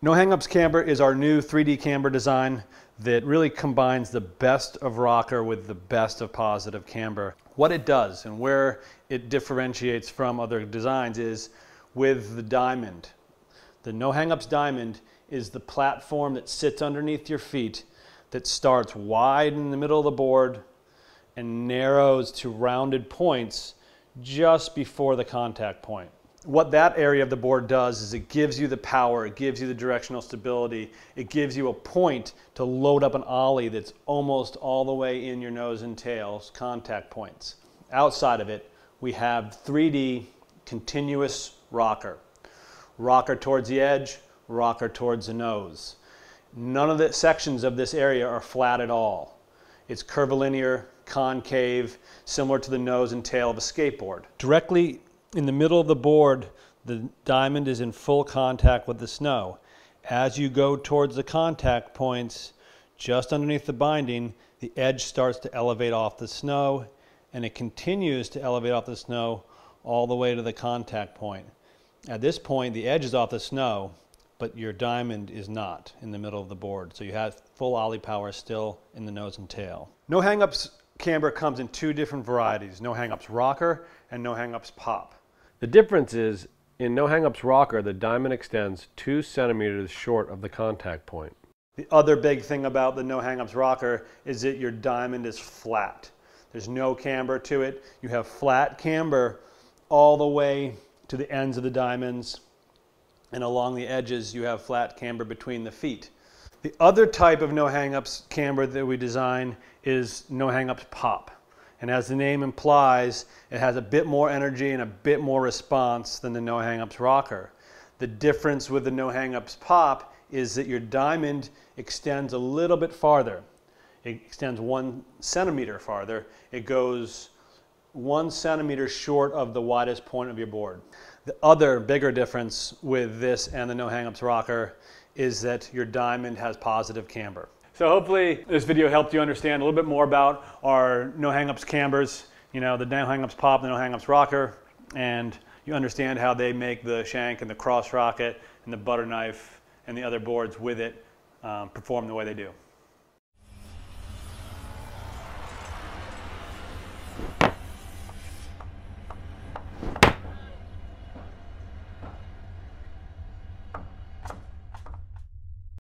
No Hangups camber is our new 3D camber design that really combines the best of rocker with the best of positive camber. What it does and where it differentiates from other designs is with the diamond. The No Hangups diamond is the platform that sits underneath your feet that starts wide in the middle of the board and narrows to rounded points just before the contact point what that area of the board does is it gives you the power, it gives you the directional stability, it gives you a point to load up an ollie that's almost all the way in your nose and tails contact points. Outside of it, we have 3D continuous rocker. Rocker towards the edge, rocker towards the nose. None of the sections of this area are flat at all. It's curvilinear, concave, similar to the nose and tail of a skateboard. Directly in the middle of the board, the diamond is in full contact with the snow. As you go towards the contact points, just underneath the binding, the edge starts to elevate off the snow and it continues to elevate off the snow all the way to the contact point. At this point, the edge is off the snow, but your diamond is not in the middle of the board. So you have full ollie power still in the nose and tail. No hangups camber comes in two different varieties, no hangups rocker and no hangups pop. The difference is in No Hangups Rocker, the diamond extends two centimeters short of the contact point. The other big thing about the No Hangups Rocker is that your diamond is flat. There's no camber to it. You have flat camber all the way to the ends of the diamonds and along the edges you have flat camber between the feet. The other type of no hangups camber that we design is no hangups pop. And as the name implies, it has a bit more energy and a bit more response than the no hangups rocker. The difference with the no hangups pop is that your diamond extends a little bit farther. It extends one centimeter farther. It goes one centimeter short of the widest point of your board. The other bigger difference with this and the no hangups rocker is that your diamond has positive camber. So hopefully this video helped you understand a little bit more about our no hangups cambers, you know, the no hangups pop, the no hangups rocker, and you understand how they make the shank and the Crossrocker and the butter knife and the other boards with it um, perform the way they do.